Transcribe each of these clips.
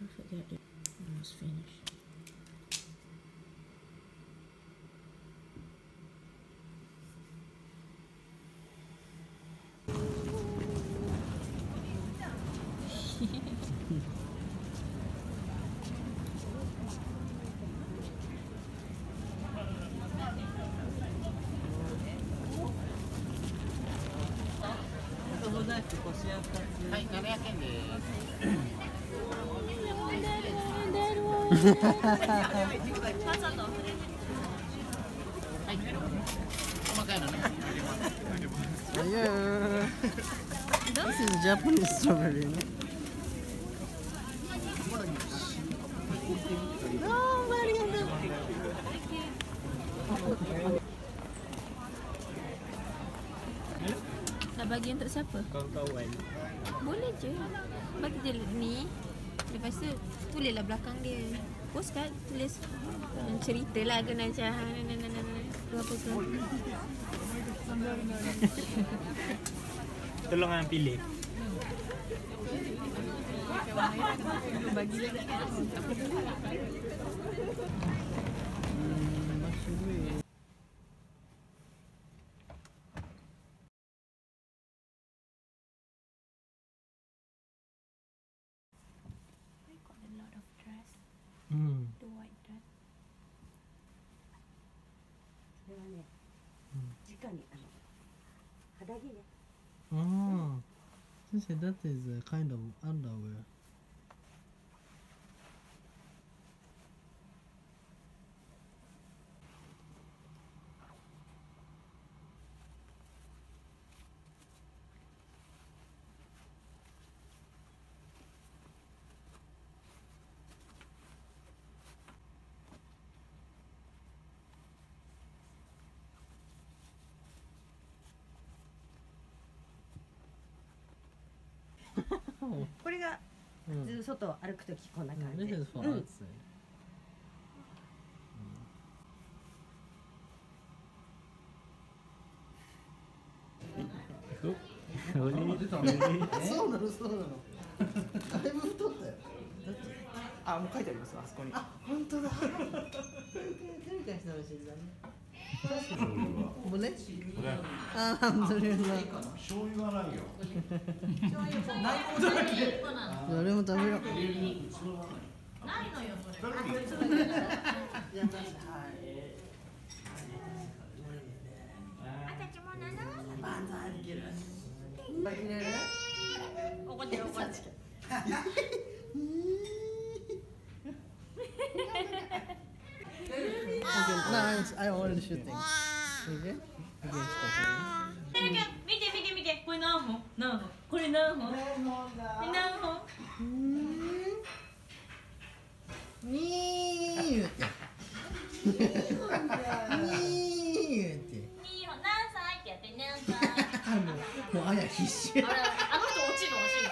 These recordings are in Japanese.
never forget it. Almost finished. This is Japanese strawberry. no? Nak bagi untuk siapa? Kawan-kawan. Boleh je. Bagi je ni. Lepas tu tulislah belakang dia post kan tulis hmm, cerita lah ke Najah ha, nah, nah, nah, nah, berapa tu? Tolong yang pilih. Bagi lagi. かにあの肌着ね Oh. Sensei, that is a kind of underwear. これが Mm. 普通外を歩くときこんな感じうん.そうなの？そうなの だいぶ太ったよあ、もう書いてあります。あそこに。あ本当だ 醤。ああ、それは。醤油がないよ。醤油。ないもんだらけ。も食べよう。ないのよ、no, it's, I already shooting. Okay? Okay, stop. 見て見て見てこれ何本何本これ何本何本にー言うて。にー言うて。2本何歳ってやって何歳もうあや必死。あれあの人落ちる落ちる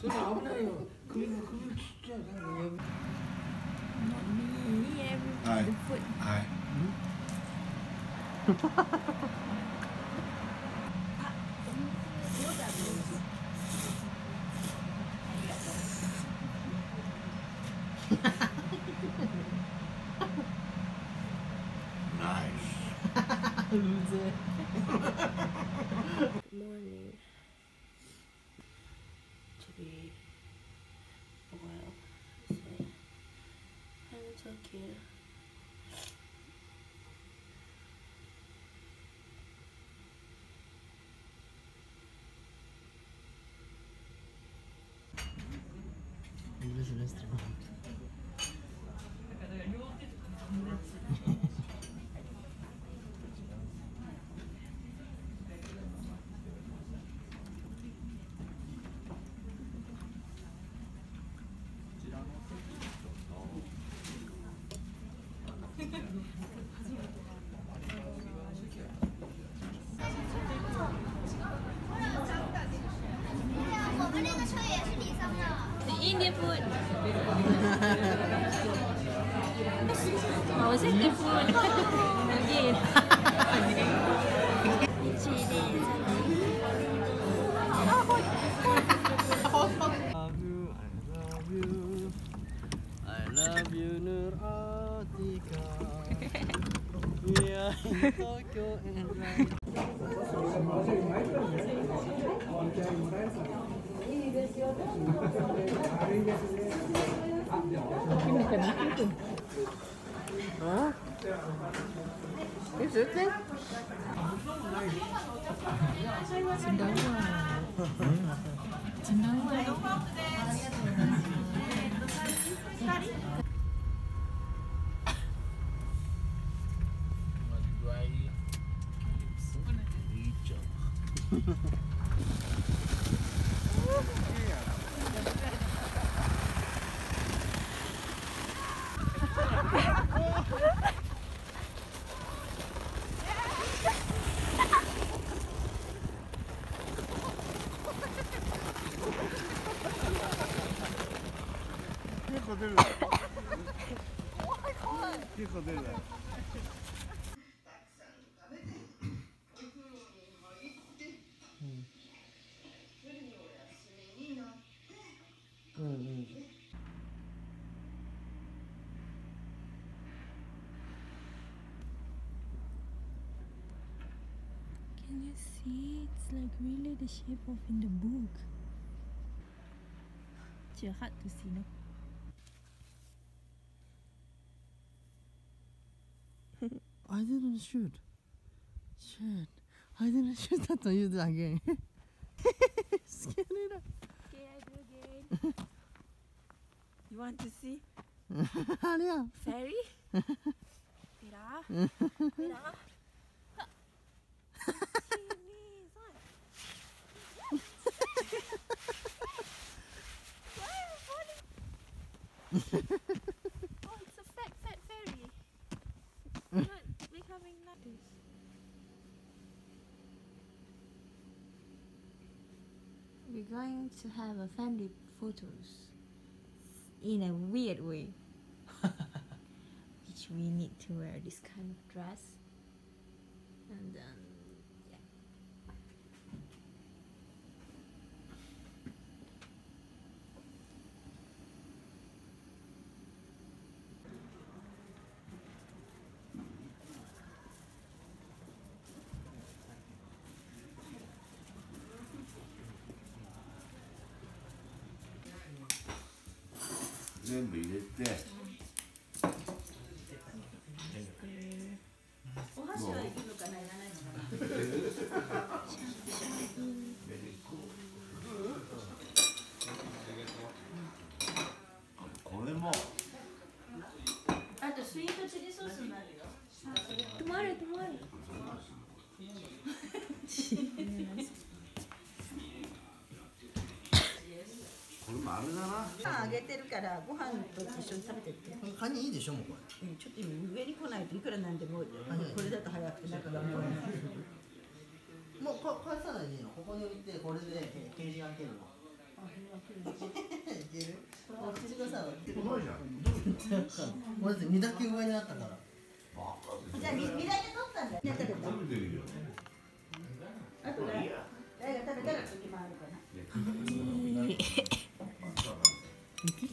それ危ないよ。首が首ちっちゃいから呼ぶ。Not はい。はい。guys. Oh, set the phone. Again. I love you, Nur Atika. We are in Tokyo and Is it there? It's a no way. Can you see? it's like really the shape of in the book it's hard to see no I didn't shoot. Shit. I didn't shoot that one. You do again. Scan it up. Again. you want to see? Alia. Fairy? Wait. Why are you falling? Notice. We're going to have a family photos in a weird way. Which we need to wear this kind of dress. And then, 全部入れてお箸はいるのかないらないのかなこれもあとスイートチリソースもあるよ Tomorrow, tomorrow. これもあれだなあげてるからご飯と一緒に食べてって、カニいいでしょもうこれ。うん、ちょっと今上に来ないといくらなんでもこれだと早くて中がもうもうこ返さないでいいの？ここに置いてこれでケージ開けるの？いける？もう口がさ。ないじゃん俺だって身だけ上にあったから。じゃあ身身だけ取ったんだよね食べた食べてるよあとね誰が食べたら次もあるか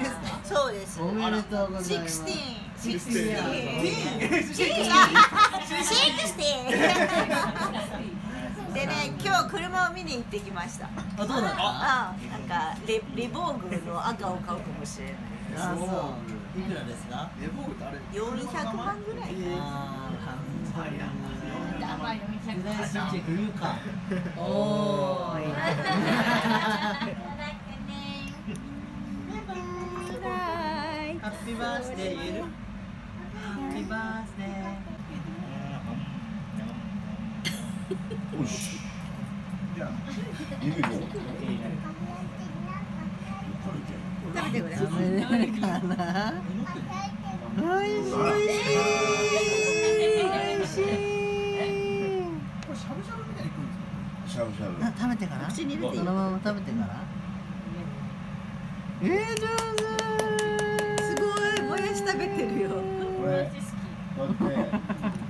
ですか？そうですおめでとうございます。16 16でね、今日車を見に行ってきました。あ、どうだった？あなんかレレボーグの赤を買うかもしれない。あ、そう。いくらですか？レボーグってあれ400万ぐらい。あー、半分。だま怖いよみたい世代新チェック言うかおーいバースデー言えるハッピーバースデーよしじゃあ食べてくれ食べれるかなおいしいおいしいしゃぶしゃぶあ食べてから？口に入れていい？そのまま食べてから？えー、上手てるよ。って。